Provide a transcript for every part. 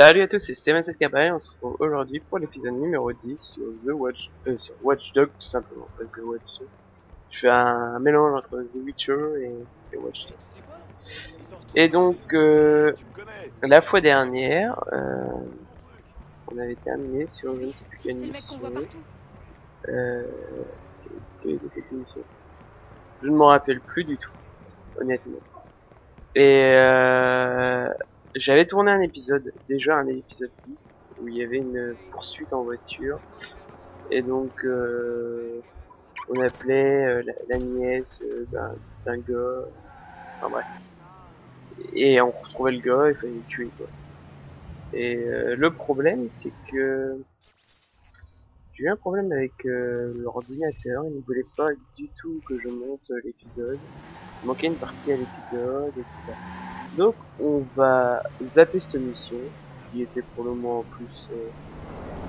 Salut à tous, c'est Steven 7 on se retrouve aujourd'hui pour l'épisode numéro 10 sur The Watch, euh, sur Watchdog tout simplement, pas The Watch. Je fais un, mélange entre The Witcher et, et Watchdog. Et donc, euh, la fois dernière, euh, on avait terminé sur je ne sais plus quelle mission. Euh, quelle était cette mission Je ne m'en rappelle plus du tout, honnêtement. Et euh, j'avais tourné un épisode, déjà un épisode 10, où il y avait une poursuite en voiture. Et donc, euh, on appelait euh, la, nièce euh, d'un gars. Enfin bref. Et on retrouvait le gars, il fallait le tuer quoi. Et le problème, c'est que j'ai eu un problème avec l'ordinateur, il ne voulait pas du tout que je monte l'épisode. Il manquait une partie à l'épisode, etc. Donc on va zapper cette mission, qui était pour le moment en plus euh,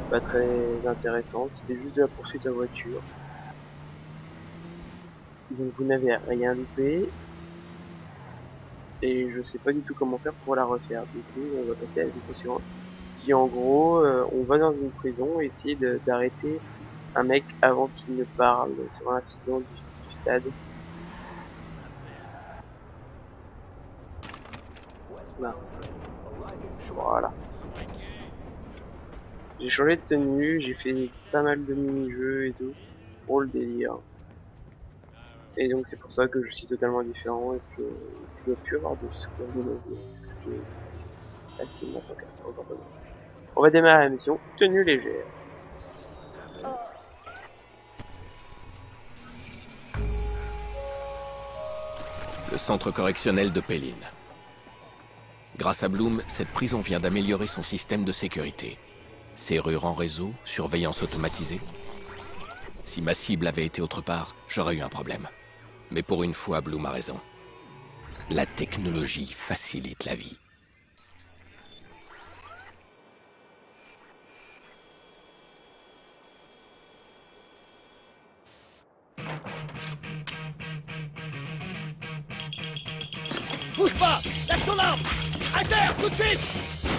pas très intéressante, c'était juste de la poursuite à voiture. Donc vous n'avez rien loupé. Et je sais pas du tout comment faire pour la refaire. Du coup on va passer à la mission suivante. Qui en gros, euh, on va dans une prison essayer d'arrêter un mec avant qu'il ne parle sur un incident du stade. Voilà. J'ai changé de tenue, j'ai fait pas mal de mini-jeux et tout, pour le délire. Et donc c'est pour ça que je suis totalement différent et que je dois plus avoir de secours de C'est ce que j'ai facilement On va démarrer la mission, tenue légère. Le centre correctionnel de Péline. Grâce à Bloom, cette prison vient d'améliorer son système de sécurité. Serrure en réseau, surveillance automatisée. Si ma cible avait été autre part, j'aurais eu un problème. Mais pour une fois, Bloom a raison. La technologie facilite la vie. Bouge pas Lâche ton arme terre, tout de suite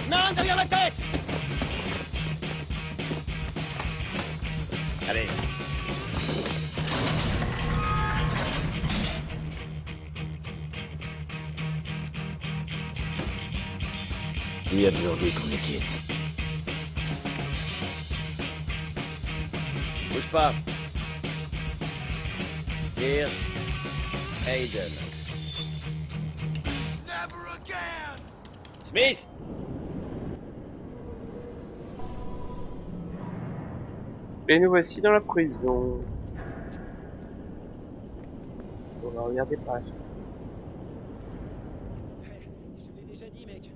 Main derrière la tête Allez. Y a aujourd'hui qu'on est quitte. Bouge pas. Pierce. Hayden. Smith Et nous voici dans la prison. On va regarder par Je te l'ai déjà dit, mec. Tu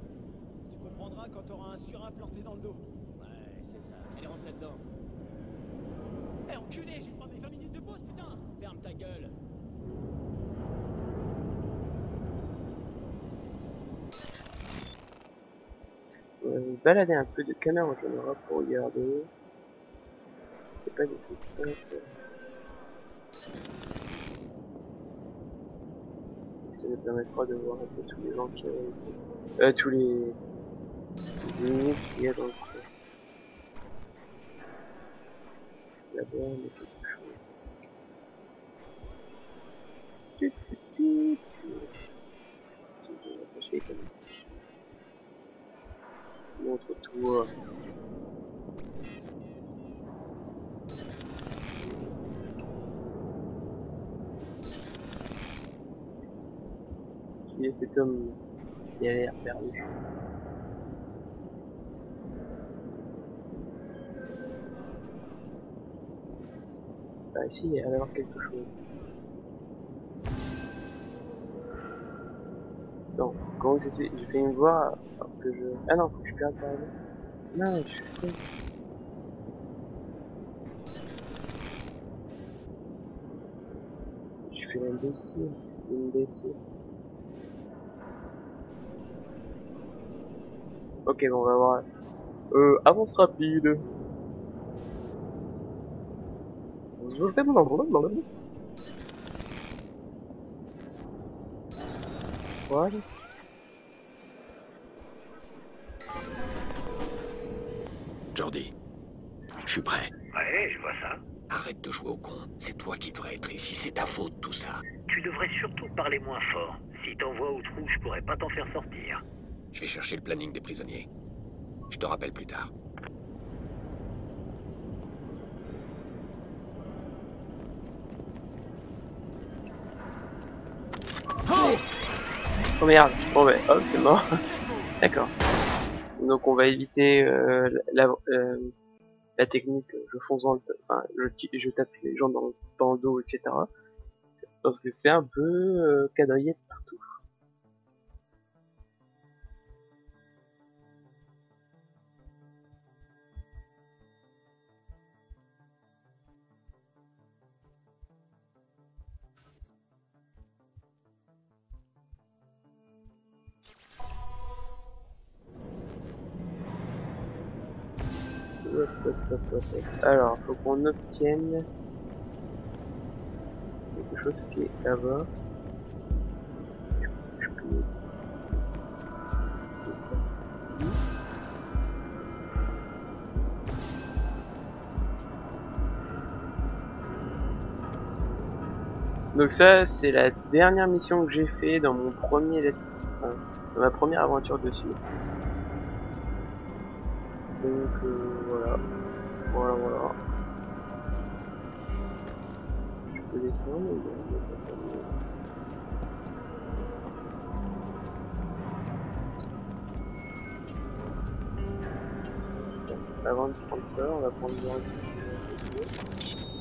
comprendras quand t'auras un surin planté dans le dos. Ouais, c'est ça. Allez, rentre là-dedans. Hé, hey, enculé, j'ai droit mes 20 minutes de pause, putain Ferme ta gueule balader un peu de canard en caméra pour regarder. C'est pas des trucs simples. Ça nous permettra de voir un peu tous les gens qui. Euh, tous les... ennemis dans le coin chose. Tu, tu, tu, tu. Je vais comme Montre-toi. Qui est cet homme qui a l'air perdu Bah ici, il y a d'avoir quelque chose. Non, comment c'est J'ai fait? Une voix que je... Ah non, faut que je perde par là. Non, je suis. Je fais l'imbécile, l'imbécile. Ok, bon, on va voir. Euh, avance rapide. Je fais mon endroit, Voilà. Arrête de jouer au con. C'est toi qui devrais être ici. C'est ta faute, tout ça. Tu devrais surtout parler moins fort. Si t'envoies au trou, je pourrais pas t'en faire sortir. Je vais chercher le planning des prisonniers. Je te rappelle plus tard. Oh merde. Bon ben, hop, c'est mort. D'accord. Donc on va éviter euh, la, euh, la technique, je fonce dans le, enfin, je, je tape les gens dans, dans le dos, etc. Parce que c'est un peu euh, quadrillé partout. Alors, faut qu'on obtienne quelque chose qui est là-bas. Je pense que je peux. Donc ça, c'est la dernière mission que j'ai fait dans mon premier dans ma première aventure dessus. Voilà, voilà. Je peux descendre mais bon, il y a pas de- Bon, Avant de prendre ça, on va prendre le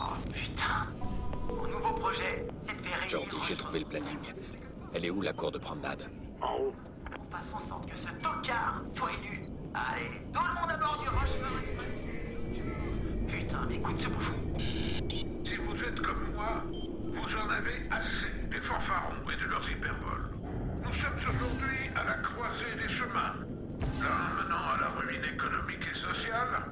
Oh putain Mon nouveau projet, c'est de faire j'ai trouvé le planning. Elle est où la cour de promenade? En haut. On fasse en sorte que ce tocard soit élu. Allez, tout le monde à bord du Rochemery Mais écoute bouffon. Si vous êtes comme moi, vous en avez assez des fanfarons et de leurs hyperboles. Nous sommes aujourd'hui à la croisée des chemins. L'un menant à la ruine économique et sociale,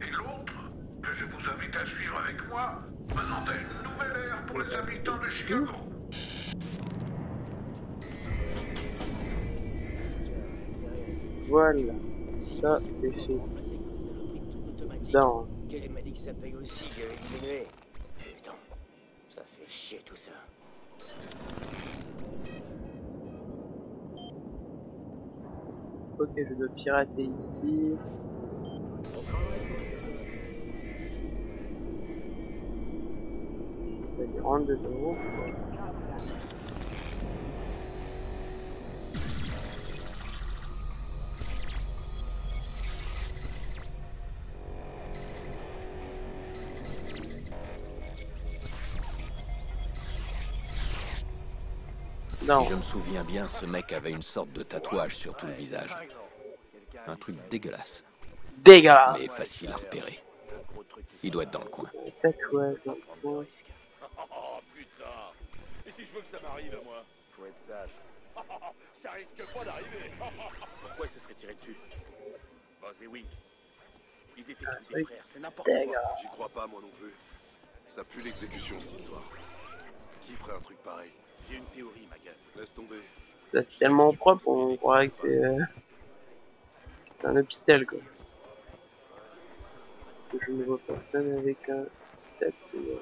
et l'autre, que je vous invite à suivre avec moi, menant à une nouvelle ère pour les habitants de Chicago. Voilà. Ça, c'est fait. Non. Quel m'a dit que ça paye aussi que diminuer Putain, ça fait chier tout ça. Ok, je dois pirater ici. Vas-y, rentre dedans. Non, Si je me souviens bien, ce mec avait une sorte de tatouage sur tout le visage. Un truc dégueulasse, dégueulasse. mais facile à repérer. Il doit être dans le coin. Tatouage dans le coin. Oh putain Et si je veux que ça m'arrive à moi Faut être sage. ça risque pas d'arriver Pourquoi il se serait tiré dessus Buzz et Wink. Ils étaient tous c'est des frères, c'est n'importe quoi. J'y crois pas, moi non plus. Ça pue l'exécution, cette histoire. Qui ferait un truc pareil? J'ai une théorie, ma gueule. Laisse tomber. Ça, c'est tellement propre, on croirait que c'est euh, c'est un hôpital quoi. Que je ne vois personne avec un tatouage.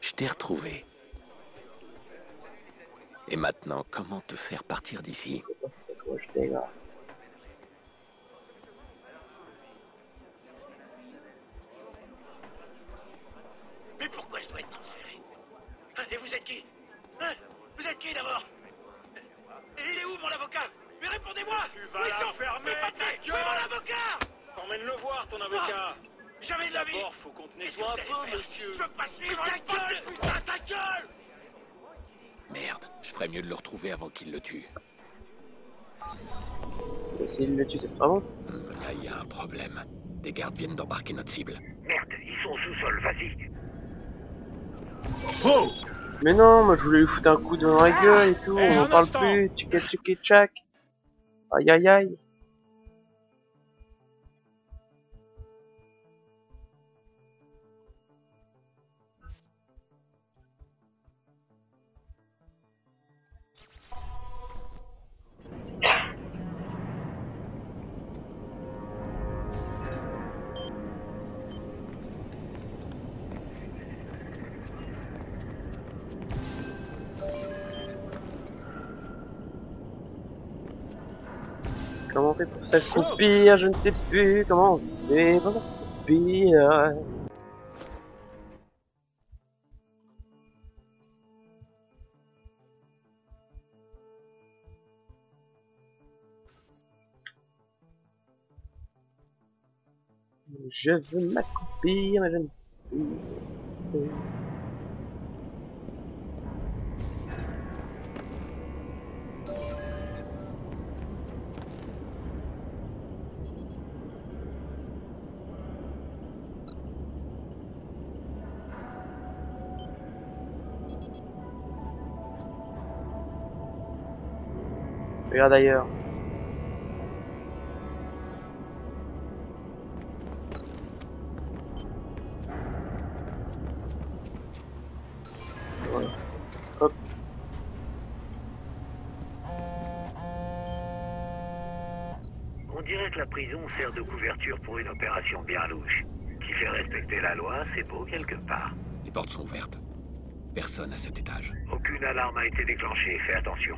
Je t'ai retrouvé. Et maintenant, comment te faire partir d'ici Faut pas ce tatouage dégueulasse. Mais pourquoi je dois être transféré Hein, Et vous êtes qui Hein Vous êtes qui d'abord Et il est où mon avocat Mais répondez-moi Tu vas Où ils la sont fermer, Mais ta Patrick, gueule où est mon avocat Emmène-le voir, ton avocat Jamais de la vie D'abord, faut qu'on te Qu'est-ce que nettoie un vous allez peu, faire monsieur Je veux pas suivre ta gueule Putain, ta gueule Merde, je ferais mieux de le retrouver avant qu'il le tue. Et bon. Hmm, Là, il y a un problème. Des gardes viennent d'embarquer notre cible. Merde, ils sont au sous-sol, vas-y. Mais non, moi je voulais lui foutre un coup dans la gueule et tout, Eh, on en parle instant. plus, tchik tchik tchak. Aïe aïe aïe. Pour s'accroupir Je ne sais plus comment on fait pour s'accroupir. Je veux m'accroupir, mais je ne sais plus. Regarde ailleurs. Voilà. Hop. On dirait que la prison sert de couverture pour une opération bien louche. Qui fait respecter la loi, c'est beau quelque part. Les portes sont ouvertes. Personne à cet étage. Aucune alarme a été déclenchée, fais attention.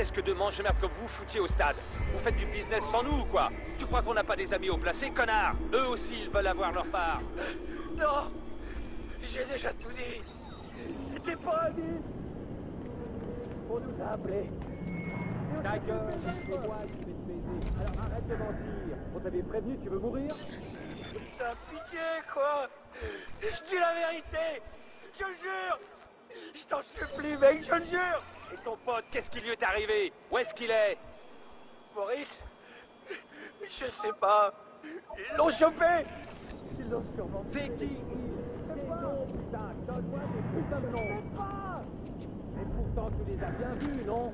Qu'est-ce que de merde comme vous foutiez au stade. Vous faites du business sans nous ou quoi? Tu crois qu'on n'a pas des amis au placé, connard? Eux aussi, ils veulent avoir leur part. Non! J'ai déjà tout dit. C'était pas un deal On nous a appelés. Ta gueule, c'est moi qui vais te baiser. Alors arrête de mentir. On t'avait prévenu, tu veux mourir? Putain, pitié, quoi? Je dis la vérité. Je le jure. Je t'en supplie, mec, je le jure Et ton pote, qu'est-ce qui lui est arrivé? Où est-ce qu'il est? Maurice? Je sais pas. Ils l'ont chopé. Ils l'ont sûrement C'est qui? Des noms, putain Donne-moi des putains de noms. Pas Mais pourtant, tu les as bien vus, non?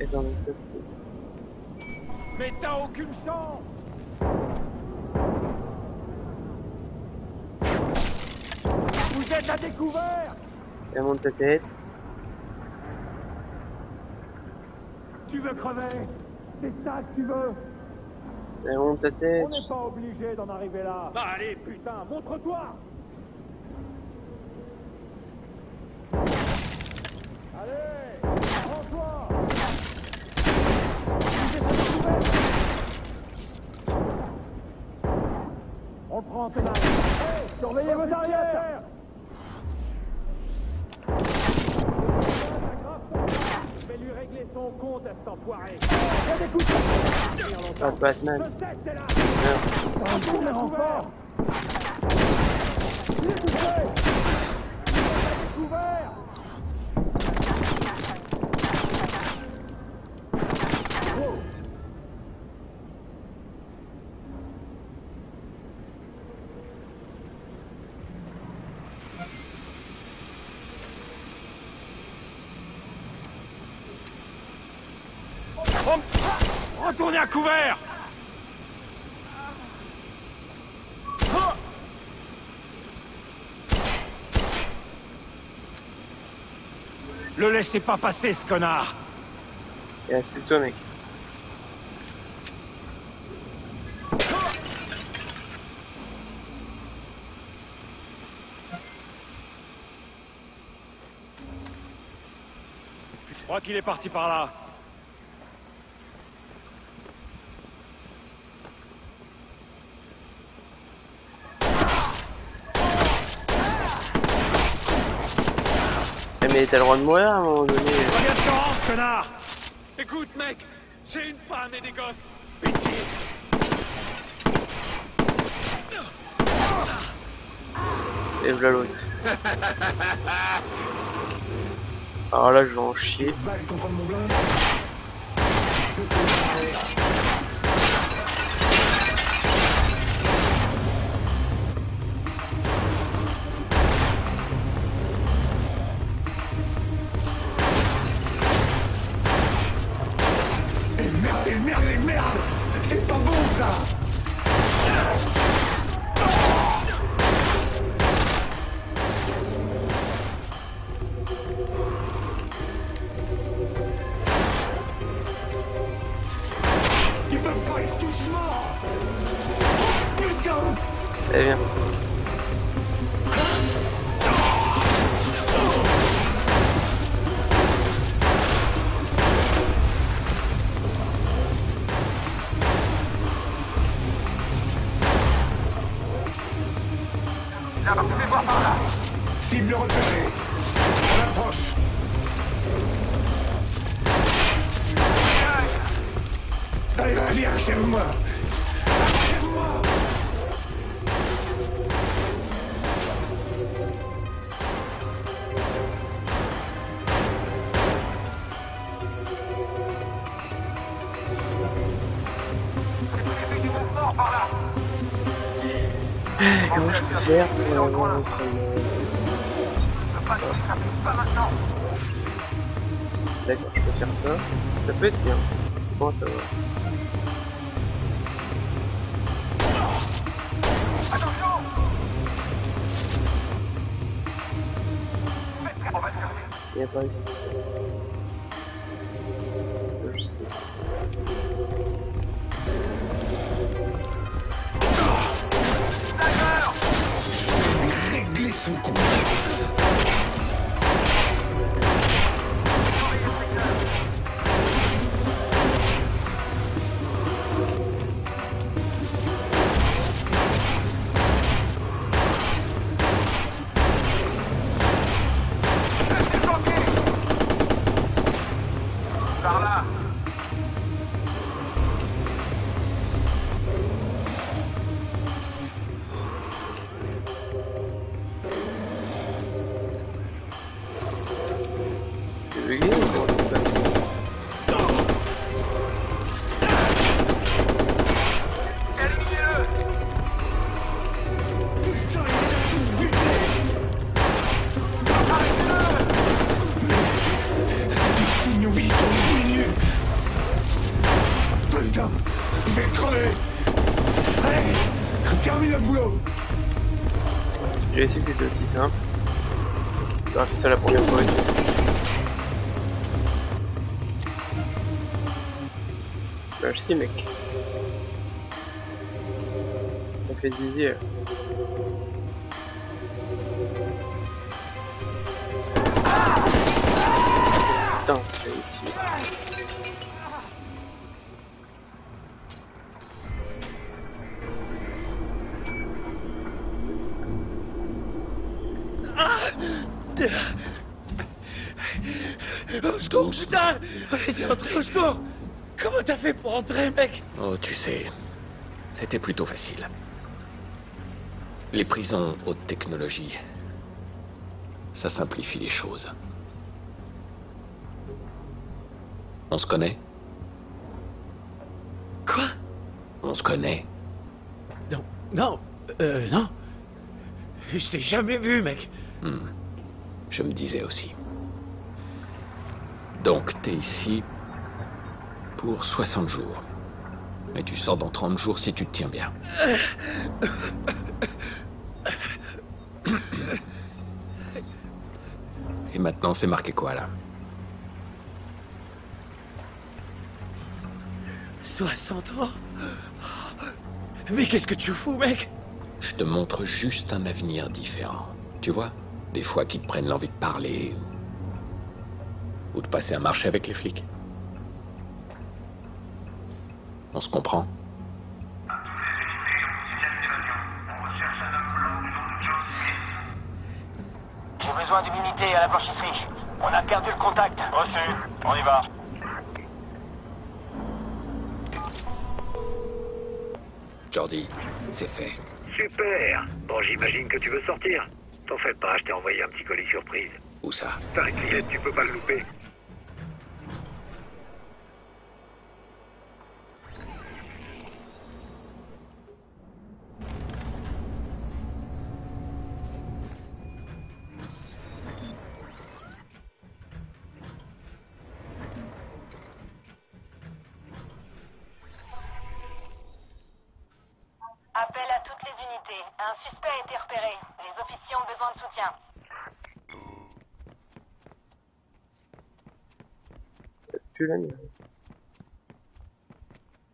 Et donc ça c'est... Mais t'as aucune chance. Vous êtes à découvert. Elle monte ta tête. Tu veux crever. C'est ça que tu veux. Elle monte ta tête. On n'est pas obligé d'en arriver là. Bah allez, putain, montre-toi. Allez Hey Surveillez vos arrières Je vais lui régler son compte à cet enfoiré. Des coups de Pas de Batman. Les renforts Il est découvert à couvert Le laissez pas passer, ce connard que toi mec. Je crois qu'il est parti par là. Mais t'as le droit de mourir à un moment donné. Regarde Florence, connard Écoute, mec, j'ai une femme et des gosses. Pitié. Et voilà l'autre. Alors là, je vais en chier. Cible repérée On approche. Va, viens, achève-moi Achève-moi Comment je peux faire pour avoir un D'accord, je peux faire ça. Ça peut être bien. Bon à savoir. Il n'y a pas ici. Euh, Je sais. Régler son fait zizi. Putain, c'est réussi. Au secours, putain T'es entré au secours Comment t'as fait pour entrer, mec? Oh, tu sais, c'était plutôt facile. Les prisons haute technologie, ça simplifie les choses. On se connaît? Quoi? On se connaît? Non, non, euh, non. Je t'ai jamais vu, mec. Je me disais aussi. Donc, t'es ici pour 60 jours. Mais tu sors dans 30 jours si tu te tiens bien. maintenant, c'est marqué quoi là 60 ans Mais qu'est-ce que tu fous, mec Je te montre juste un avenir différent. Tu vois Des fois qu'ils te prennent l'envie de parler. Ou... ou de passer un marché avec les flics. On se comprend? Besoin d'une unité à la blanchisserie. On a perdu le contact. Reçu. On y va. Jordi, c'est fait. Super Bon, j'imagine que tu veux sortir. T'en fais pas, je t'ai envoyé un petit colis surprise. Où ça? T'inquiète, tu peux pas le louper.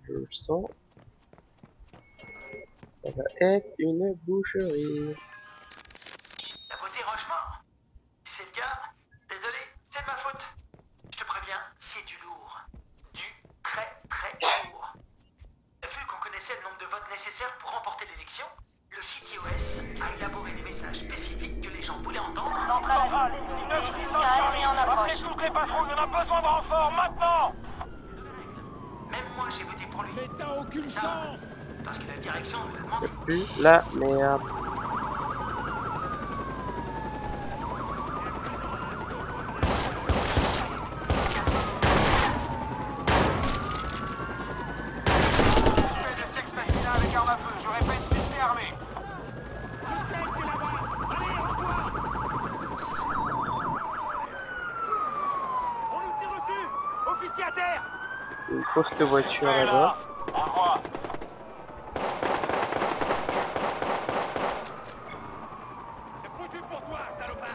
Je le sens. Ça va être une boucherie. Officier à terre Une fausse voiture là-bas. On le voit. C'est foutu pour toi, salopard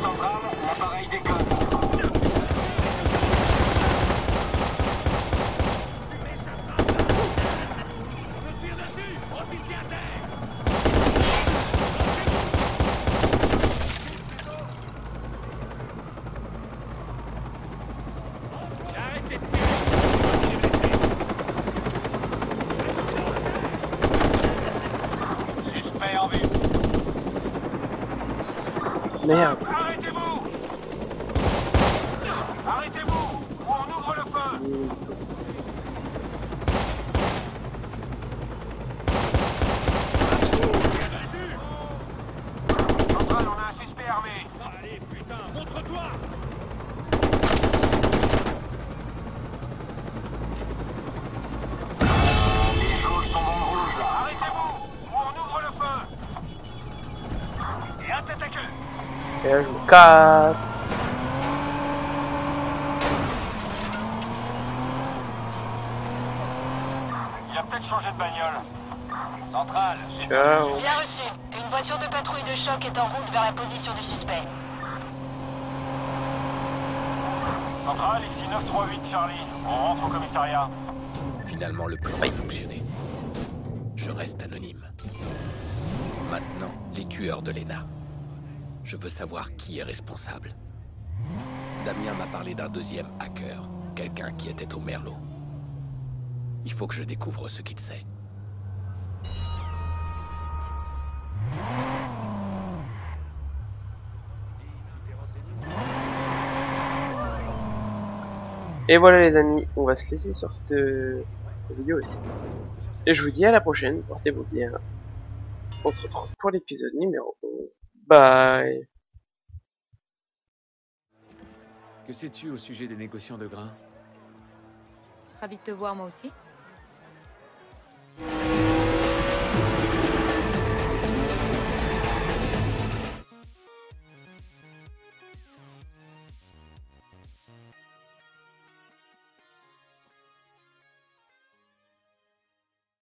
Centrale, l'appareil déconne. Je tire dessus Officier à terre Arrêtez de Suspect en vue. Merde. Arrêtez-vous Arrêtez-vous ou on ouvre le feu Centrale, on a un suspect armé. Allez, putain, montre-toi Les choses sont en rouge là. Arrêtez-vous ou on ouvre le feu Et un tête à queue Et là, je me casse. Il a peut-être changé de bagnole. Centrale, Ciao. Bien reçu. Une voiture de patrouille de choc est en route vers la position du suspect. Centrale, ici 938 Charlie. On rentre au commissariat. Finalement, le plan a fonctionné. Je reste anonyme. Maintenant, les tueurs de Lena. Je veux savoir qui est responsable. Damien m'a parlé d'un deuxième hacker, quelqu'un qui était au Merlot. Il faut que je découvre ce qu'il sait. Et voilà les amis, on va se laisser sur cette, vidéo aussi. Et je vous dis à la prochaine, portez-vous bien. On se retrouve pour l'épisode numéro 11. Bye Que sais-tu au sujet des négociants de grains? Ravi de te voir moi aussi.